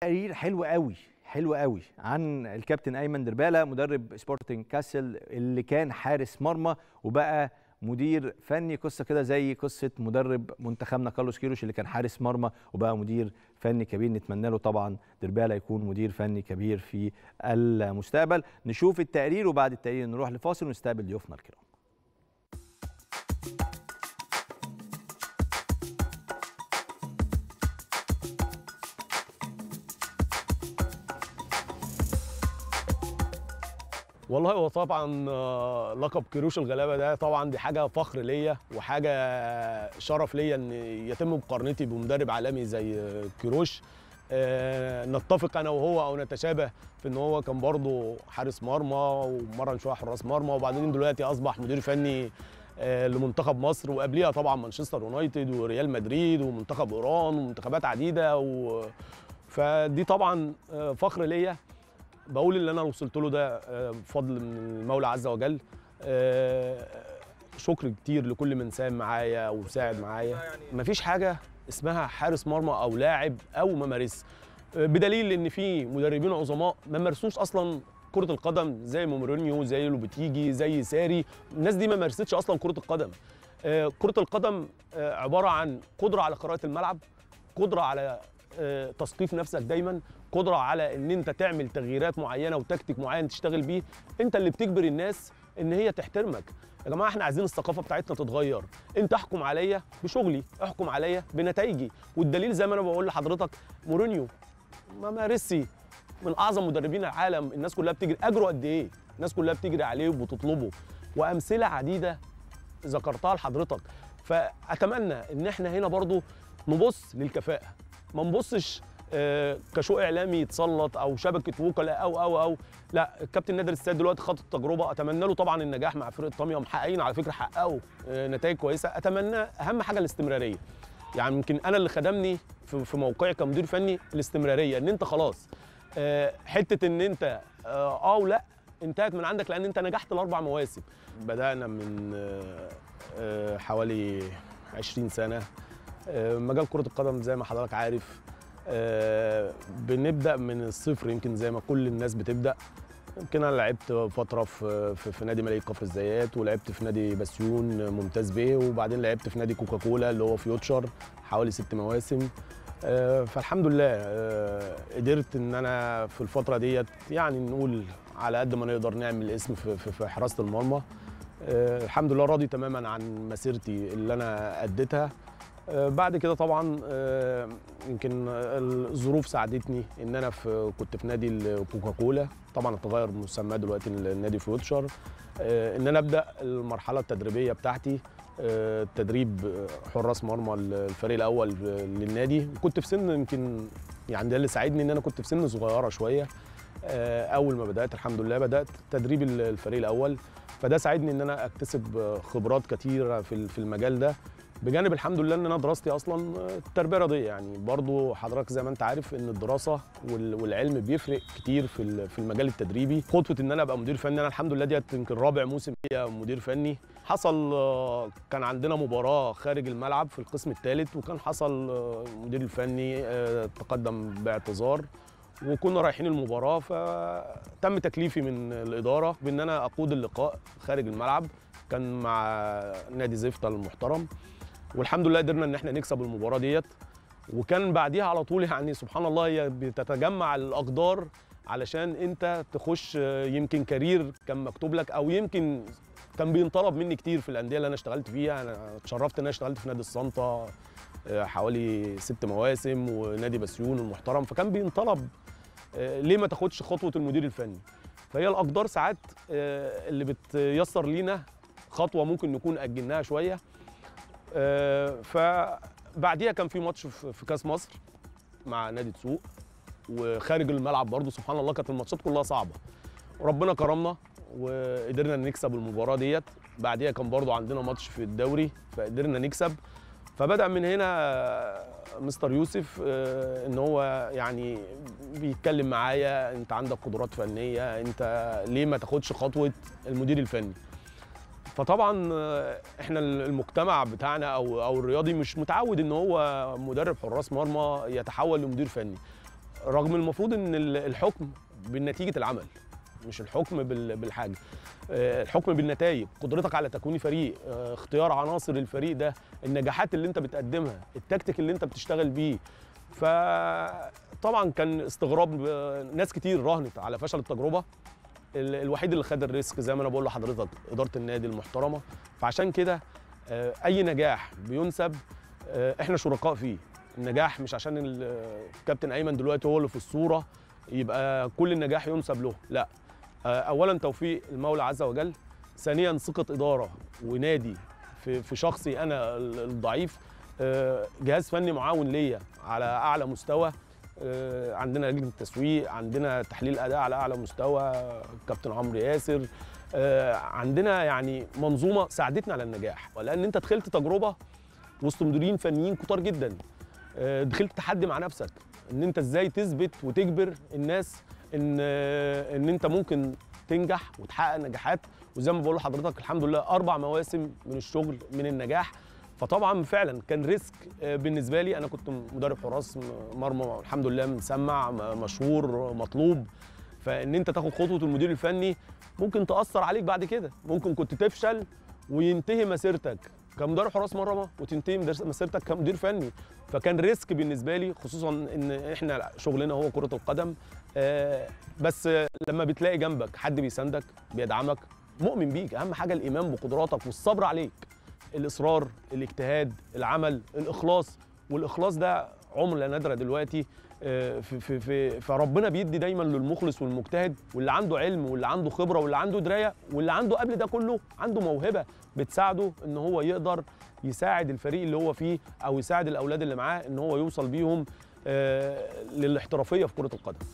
تقرير حلو قوي حلو قوي عن الكابتن أيمن درباله مدرب سبورتنج كاسل اللي كان حارس مرمى وبقى مدير فني قصة كده زي قصة مدرب منتخبنا كارلوس كيروش اللي كان حارس مرمى وبقى مدير فني كبير. نتمنى له طبعا درباله يكون مدير فني كبير في المستقبل. نشوف التقرير وبعد التقرير نروح لفاصل ونستقبل ضيوفنا الكرام. والله هو طبعا آه، لقب كيروش الغلابة ده طبعا دي حاجة فخر ليا وحاجة شرف ليا إن يتم مقارنتي بمدرب عالمي زي آه، كيروش آه، نتفق أنا وهو أو نتشابه في إن هو كان برضه حارس مرمى ومرن شوية حراس مرمى وبعدين دلوقتي أصبح مدير فني لمنتخب مصر وقبليها طبعا مانشستر يونايتد وريال مدريد ومنتخب إيران ومنتخبات عديدة و... فدي طبعا فخر ليا. بقول اللي أنا وصلت له ده آه، بفضل من المولى عز وجل. آه، شكر كتير لكل من ساهم معايا وساعد معايا. مفيش حاجة اسمها حارس مرمى أو لاعب أو ما مارس. آه، بدليل إن في مدربين عظماء ما مارسوش أصلا كرة القدم زي مورينيو زي لوبيتيجي زي ساري. الناس دي ما مارستش أصلا كرة القدم. كرة القدم عبارة عن قدرة على قراءة الملعب قدرة على تثقيف نفسك دايما. قدرة على إن أنت تعمل تغييرات معينة وتكتيك معين تشتغل بيه أنت اللي بتجبر الناس إن هي تحترمك. يا جماعة إحنا عايزين الثقافة بتاعتنا تتغير. أنت احكم عليا بشغلي احكم عليا بنتائجي. والدليل زي ما أنا بقول لحضرتك مورينيو ما مارسي من أعظم مدربين العالم. الناس كلها بتجري. أجره قد إيه؟ الناس كلها بتجري عليه وبتطلبه. وأمثلة عديدة ذكرتها لحضرتك. فأتمنى إن إحنا هنا برضو نبص للكفاءة. ما نبصش كشو إعلامي يتسلط أو شبكة وكلاء أو أو أو. لا الكابتن نادر السيد دلوقتي خد التجربة. أتمنى له طبعا النجاح مع فرقه طاميه محققين على فكرة حققوا آه، نتائج كويسة. أتمنى أهم حاجة الاستمرارية. يعني يمكن أنا اللي خدمني في موقعي كمدير فني الاستمرارية إن أنت خلاص آه، حتة إن أنت آه أو لا انتهت من عندك لأن أنت نجحت الأربع مواسم. بدأنا من آه، آه، حوالي 20 سنة. آه، مجال كرة القدم زي ما حضرتك عارف آه، بنبدأ من الصفر يمكن زي ما كل الناس بتبدأ. يمكن أنا لعبت فترة في في, نادي ملاهي كفر الزيات ولعبت في نادي بسيون ممتاز بيه وبعدين لعبت في نادي كوكاكولا اللي هو فيوتشر حوالي ست مواسم. آه، فالحمد لله آه، قدرت إن أنا في الفترة ديت يعني نقول على قد ما نقدر نعمل اسم في, حراسة المرمى. آه، الحمد لله راضي تماما عن مسيرتي اللي أنا أديتها. آه، بعد كده طبعا آه، يمكن الظروف ساعدتني إن أنا في كنت في نادي الكوكاكولا. طبعا اتغير مسماه دلوقتي النادي فيوتشر. آه، إن أنا أبدأ المرحلة التدريبية بتاعتي آه، تدريب حراس مرمى الفريق الأول للنادي. وكنت في سن يمكن يعني ده اللي ساعدني إن أنا كنت في سن صغيرة شوية. آه، أول ما بدأت الحمد لله بدأت تدريب الفريق الأول. فده ساعدني إن أنا أكتسب خبرات كتيرة في المجال ده. بجانب الحمد لله ان أنا دراستي أصلا التربية الرياضيه يعني برضو حضرتك زي ما انت عارف ان الدراسة وال- والعلم بيفرق كتير في في المجال التدريبي. خطوة ان أنا ابقى مدير فني أنا الحمد لله ديت يمكن رابع موسم ليا مدير فني. حصل كان عندنا مباراة خارج الملعب في القسم الثالث وكان حصل المدير الفني آه، تقدم باعتذار وكنا رايحين المباراة فتم تكليفي من الإدارة بإن أنا أقود اللقاء خارج الملعب. كان مع نادي زفته المحترم. والحمد لله قدرنا إن إحنا نكسب المباراة ديت. وكان بعديها على طول يعني سبحان الله هي بتتجمع الأقدار علشان أنت تخش يمكن career كان مكتوب لك أو يمكن كان بينطلب مني كتير في الأندية اللي أنا اشتغلت فيها. أنا اتشرفت إن أنا اشتغلت في نادي الصنطه آه، حوالي ست مواسم ونادي بسيون المحترم فكان بينطلب آه، ليه ما تاخدش خطوة المدير الفني؟ فهي الأقدار ساعات آه، اللي بتيسر لينا خطوة ممكن نكون أجلناها شوية. فبعديها كان في ماتش في كاس مصر مع نادي تسوق وخارج الملعب برضه سبحان الله كانت الماتشات كلها صعبة. وربنا كرمنا وقدرنا نكسب المباراة ديت. بعديها كان برضه عندنا ماتش في الدوري فقدرنا نكسب. فبدأ من هنا مستر يوسف آه، إن هو يعني بيتكلم معايا إنت عندك قدرات فنية إنت ليه ما تاخدش خطوة المدير الفني؟ فطبعا إحنا المجتمع بتاعنا أو أو الرياضي مش متعود إن هو مدرب حراس مرمى يتحول لمدير فني. رغم المفروض إن ال- الحكم بنتيجة العمل مش الحكم بال- بالحاجة. آه، الحكم بالنتائج قدرتك على تكوين فريق آه، اختيار عناصر الفريق ده النجاحات اللي أنت بتقدمها التكتيك اللي أنت بتشتغل بيه. فطبعا كان استغراب آه، ناس كتير راهنت على فشل التجربة. ال- الوحيد اللي خد الريسك زي ما أنا بقول لحضرتك إدارة النادي المحترمة. فعشان كده آه، أي نجاح بينسب آه، إحنا شركاء فيه. النجاح مش عشان ال- الكابتن أيمن دلوقتي هو اللي في الصورة يبقى كل النجاح ينسب له لا. آه، اولا توفيق المولى عز وجل ثانيا ثقة إدارة ونادي في شخصي أنا ال- الضعيف. جهاز فني معاون ليا على أعلى مستوى. عندنا لجنة تسويق عندنا تحليل أداء على أعلى مستوى كابتن عمرو ياسر آه، عندنا يعني منظومة ساعدتنا على النجاح. لأن أنت دخلت تجربة وسط مديرين فنيين كتار جدا آه، دخلت تحدي مع نفسك إن أنت إزاي تثبت وتجبر الناس إن آه، إن أنت ممكن تنجح وتحقق نجاحات. وزي ما بقول لحضرتك الحمد لله أربع مواسم من الشغل من النجاح. فطبعا فعلا كان ريسك آه، بالنسبة لي. أنا كنت مدرب حراس مرمى الحمد لله مسمع مشهور مطلوب. فإن أنت تاخد خطوة المدير الفني ممكن تأثر عليك بعد كده. ممكن كنت تفشل وينتهي مسيرتك كمدرب حراس مرمى وتنتهي مسيرتك كمدير فني. فكان ريسك بالنسبة لي خصوصا إن إحنا شغلنا هو كرة القدم آه، بس لما بتلاقي جنبك حد بيساندك بيدعمك مؤمن بيك. أهم حاجة الإيمان بقدراتك والصبر عليك. الإصرار الاجتهاد العمل الإخلاص. والإخلاص ده عمله نادره دلوقتي آه، في في في فربنا بيدي دايما للمخلص والمجتهد واللي عنده علم واللي عنده خبرة واللي عنده دراية واللي عنده قبل ده كله عنده موهبة بتساعده إن هو يقدر يساعد الفريق اللي هو فيه أو يساعد الأولاد اللي معاه إن هو يوصل بيهم آه، للاحترافية في كرة القدم.